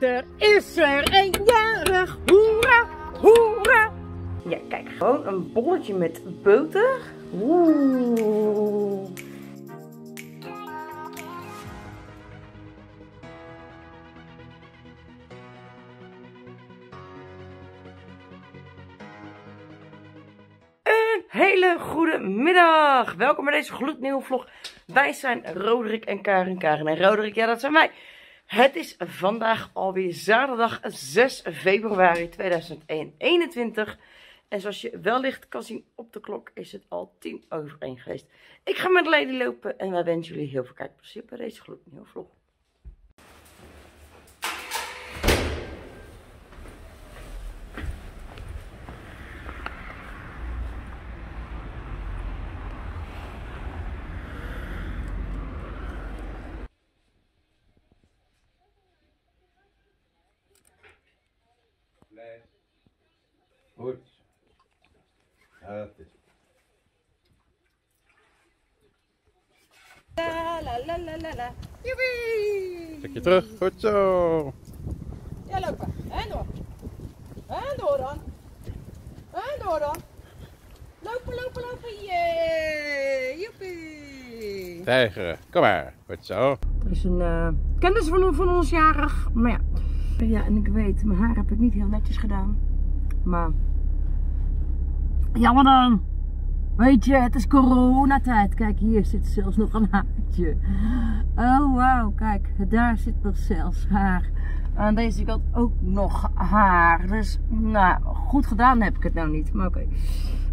Er is er een jarig, hoera, hoera. Ja, kijk, gewoon een bolletje met boter. Een hele goede middag. Welkom bij deze gloednieuwe vlog. Wij zijn Roderick en Karin. Karin en Roderick, ja dat zijn wij. Het is vandaag alweer zaterdag 6 februari 2021. En zoals je wellicht kan zien op de klok is het al 10 over 1 geweest. Ik ga met Lady lopen en wij wensen jullie heel veel kijkplezier bij deze gloednieuwe vlog. Goed. Dat is. La la la la la la. Joepie! Stukje terug. Goed zo. Ja, lopen. En door. En door dan. En door dan. Lopen, lopen, lopen. Jee! Joepie! Tijgeren. Kom maar. Goed zo. Er is een uh, kennis van, van ons jarig. Maar ja. Ja, en ik weet, mijn haar heb ik niet heel netjes gedaan. Maar. Jammer dan. Weet je, het is coronatijd. Kijk, hier zit zelfs nog een haartje. Oh, wauw. Kijk, daar zit nog zelfs haar. Aan deze kant ook nog haar. Dus, nou, goed gedaan heb ik het nou niet. Maar oké.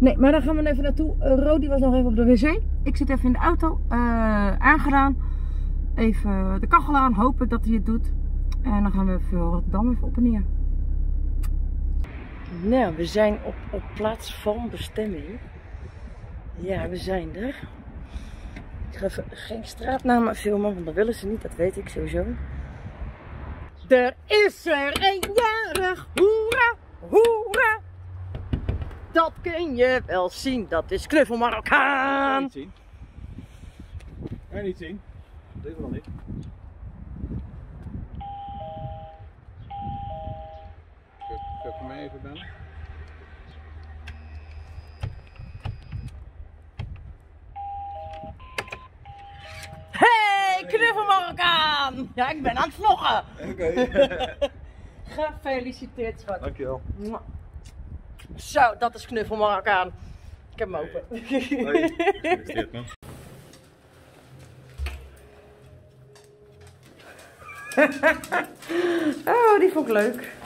Nee, maar dan gaan we even naartoe. Uh, Rodi was nog even op de wc. Ik zit even in de auto. Uh, aangedaan. Even de kachel aan. Hopen dat hij het doet. En dan gaan we even Rotterdam even op en neer. Nou, we zijn op, op plaats van bestemming. Ja, we zijn er. Ik ga even geen straatnamen filmen, want dat willen ze niet, dat weet ik sowieso. Er is er een jarig, hoera, hoera. Dat kun je wel zien, dat is Knuffel Marokkaan. niet zien. Kan je niet zien? Dit wel niet. Kun je mij even bellen? Hey, Knuffel Marokkaan! Ja, ik ben aan het vloggen. Oké. Gefeliciteerd, schat. Dankjewel. Zo, dat is Knuffel Marokkaan. Ik heb hem open. Hoi. Gefeliciteerd man. oh, die vond ik leuk.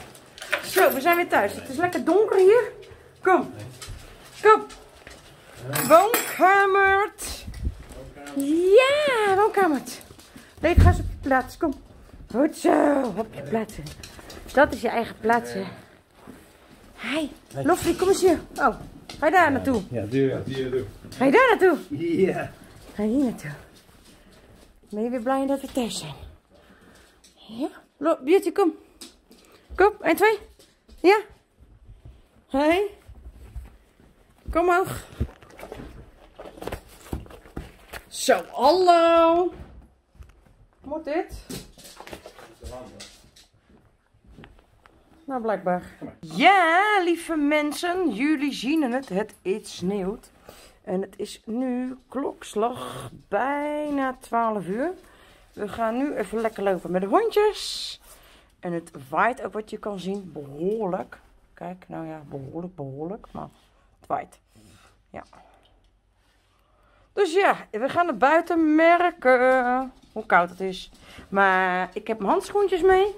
Zo, we zijn weer thuis. Het is lekker donker hier. Kom. Kom. Woonkamert. Ja, woonkamert. Nee, ga eens op je plaats. Kom. Goed zo. Op je plaats. Dat is je eigen plaats, hè. Hi. Lofty, kom eens hier. Oh, ga je daar naartoe? Ja, duur. Ja, duur, duur. Ga je daar naartoe? Ja. Ga je hier naartoe? Ben je weer blij dat we thuis zijn? Ja? Lo Beauty, kom. Kom, 1, 2. Ja? Hey. Kom omhoog. Zo, hallo. Moet dit? Nou, blijkbaar. Ja, lieve mensen, jullie zien het. Het is sneeuwt. En het is nu klokslag bijna 12 uur. We gaan nu even lekker lopen met de hondjes. En het waait ook wat je kan zien behoorlijk. Kijk, nou ja, behoorlijk, behoorlijk. Maar het waait. Ja. Dus ja, we gaan naar buiten merken hoe koud het is. Maar ik heb mijn handschoentjes mee.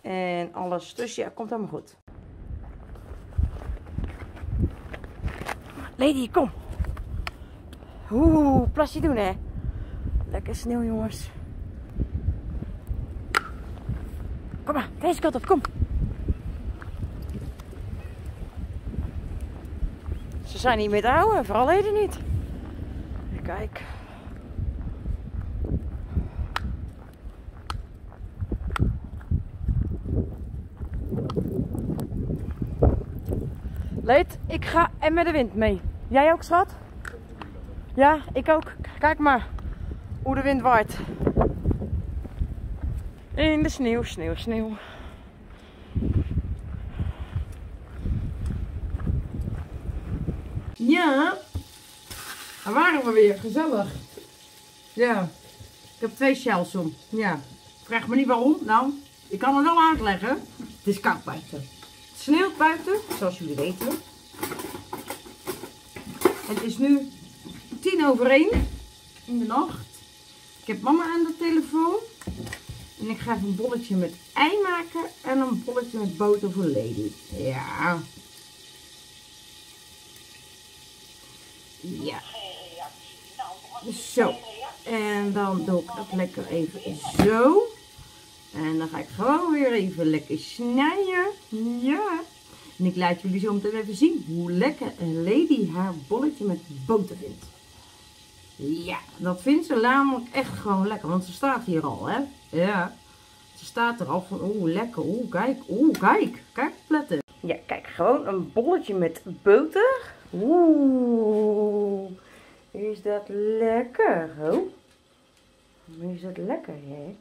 En alles. Dus ja, komt helemaal goed. Lady, kom. Oeh, plasje doen hè. Lekker sneeuw jongens. Deze kant op, kom. Ze zijn niet meer te houden, vooral Lady niet. Kijk. Leed, ik ga en met de wind mee. Jij ook, schat? Ja, ik ook. Kijk maar hoe de wind waait. In de sneeuw, sneeuw, sneeuw. Ja, daar waren we weer. Gezellig. Ja, ik heb twee shells om. Ja, vraag me niet waarom. Nou, ik kan het wel uitleggen. Het is koud buiten. Het sneeuwt buiten, zoals jullie weten. Het is nu tien over één in de nacht. Ik heb mama aan de telefoon. En ik ga even een bolletje met ei maken en een bolletje met boter voor Lady. Ja. Ja. Zo. En dan doe ik dat lekker even zo. En dan ga ik gewoon weer even lekker snijden. Ja. En ik laat jullie zo meteen even zien hoe lekker een lady haar bolletje met boter vindt. Ja, dat vindt ze namelijk echt gewoon lekker. Want ze staat hier al, hè. Ja. Ze staat er al van, oeh, lekker. Oeh, kijk. Oeh, kijk. Kijk, letten. Ja, kijk, gewoon een bolletje met boter. Oeh, is dat lekker. Oh. Is dat lekker, hè?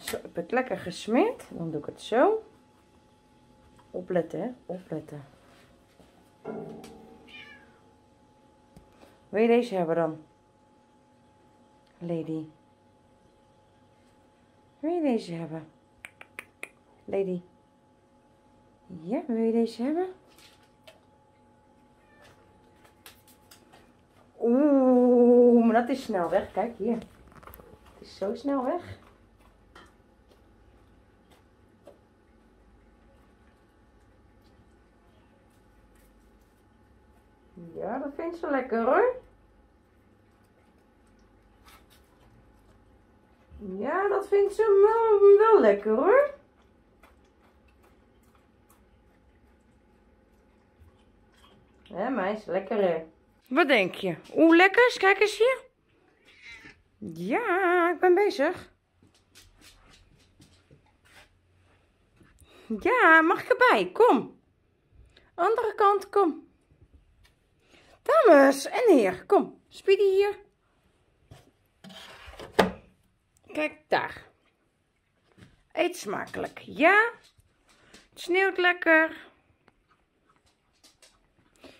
Zo, ik heb het lekker gesmeerd. Dan doe ik het zo. Opletten, hè? Opletten. Wil je deze hebben dan? Lady. Wil je deze hebben? Lady. Ja, wil je deze hebben? Oeh, maar dat is snel weg. Kijk hier. Het is zo snel weg. Ja, dat vindt ze lekker hoor. Ze wel, lekker hoor. Ja, meis, lekker hè. Wat denk je? Oeh, lekkers, kijk eens hier. Ja, ik ben bezig. Ja, mag ik erbij? Kom. Andere kant, kom. Dames en heren, kom. Speedy hier. Kijk daar. Eet smakelijk. Ja? Het sneeuwt lekker.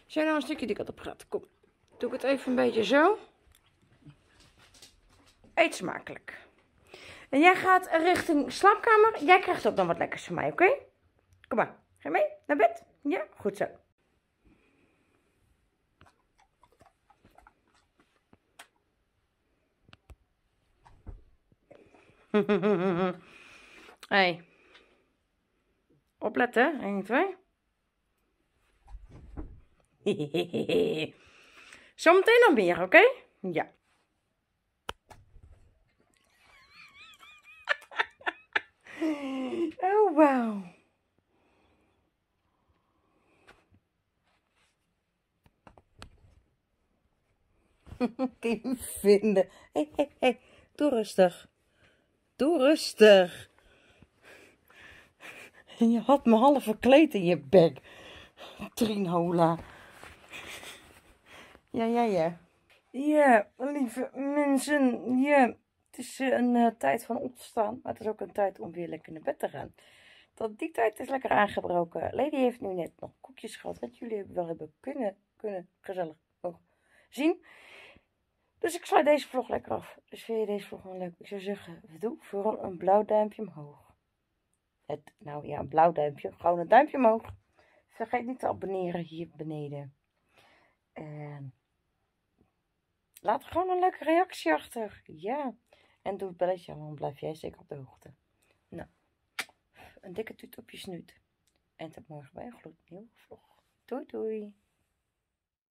Zijn nou een stukje die ik had opgehad. Kom. Doe ik het even een beetje zo. Eet smakelijk. En jij gaat richting slaapkamer. Jij krijgt ook nog wat lekkers van mij, oké? Kom maar. Ga mee naar bed? Ja, goed zo. hey. Opletten, 1, 2. Zometeen nog meer, oké? Okay? Ja. oh, wauw. Kun vinden? Hé, hé, hé. Doe rustig. Doe rustig. Je had me half verkleed in je bek. Trinhola. Ja, ja, ja. Ja, lieve mensen. Ja, het is eh, een uh, tijd van opstaan. Maar het is ook een tijd om weer lekker naar bed te gaan. Dat die tijd is lekker aangebroken. Lady heeft nu net nog koekjes gehad. Wat jullie wel hebben kunnen, kunnen gezellig mogen zien. Dus ik sluit deze vlog lekker af. Dus vind je deze vlog wel leuk? Ik zou zeggen, doe vooral een blauw duimpje omhoog. Het, nou ja, een blauw duimpje. Gewoon een duimpje omhoog. Vergeet niet te abonneren hier beneden. En laat gewoon een leuke reactie achter. Ja. En doe het belletje dan blijf jij zeker op de hoogte. Nou, een dikke tuut op je snuit. En tot morgen bij een gloednieuwe vlog. Doei doei.